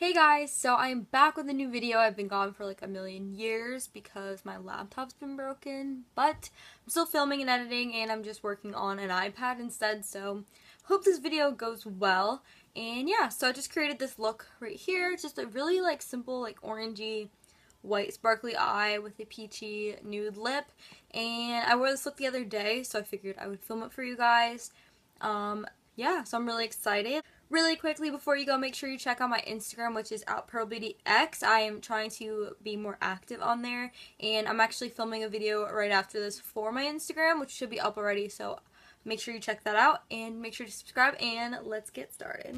Hey guys, so I am back with a new video. I've been gone for like a million years because my laptop's been broken, but I'm still filming and editing and I'm just working on an iPad instead, so hope this video goes well. And yeah, so I just created this look right here, just a really like simple like orangey white sparkly eye with a peachy nude lip and I wore this look the other day so I figured I would film it for you guys. Um, yeah, so I'm really excited. Really quickly before you go, make sure you check out my Instagram, which is at PearlBeautyX. I am trying to be more active on there, and I'm actually filming a video right after this for my Instagram, which should be up already, so make sure you check that out, and make sure to subscribe, and let's get started.